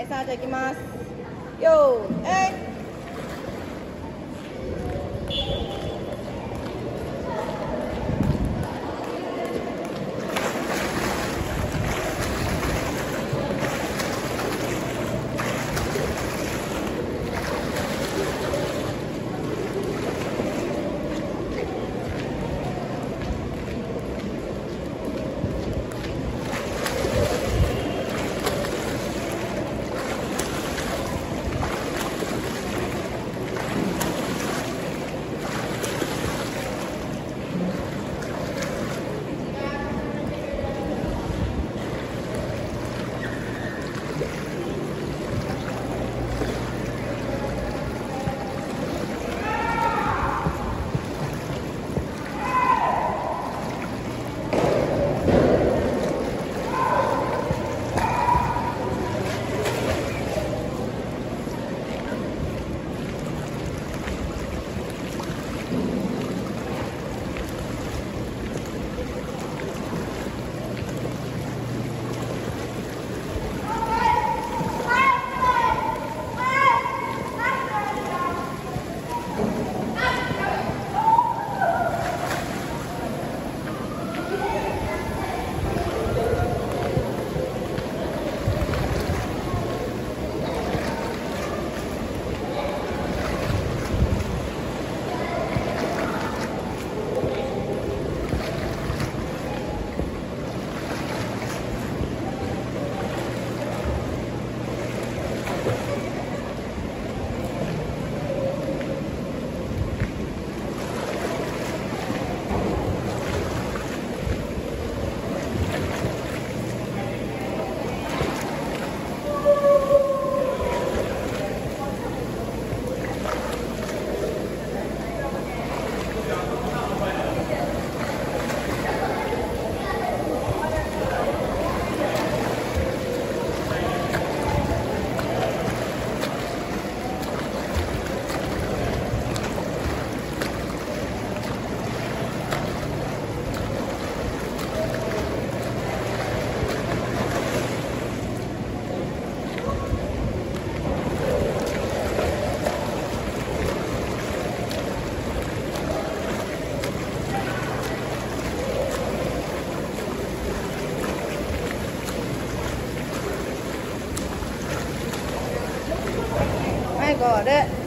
はいさあじゃあいきます。よーえい。はいゴール